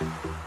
Don't try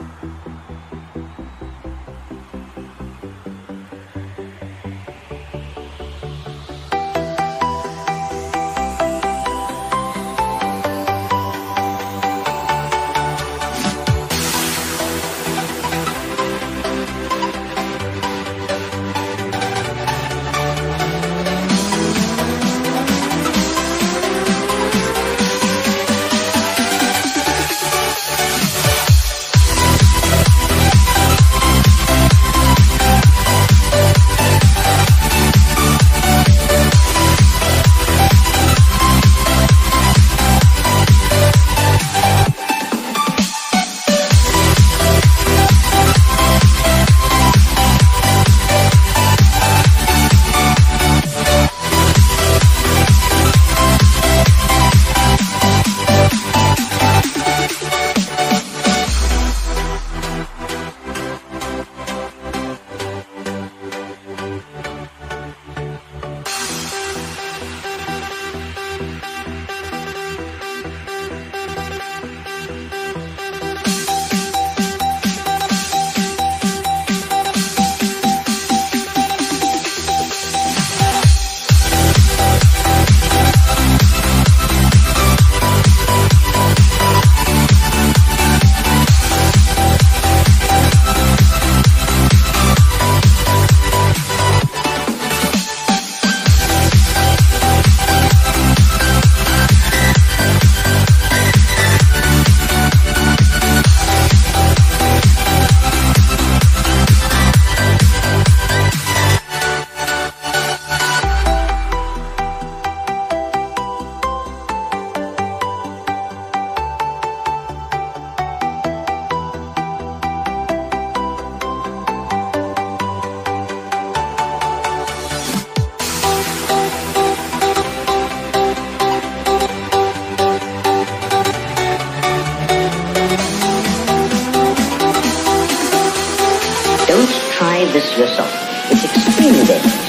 this yourself. It's extremely dangerous.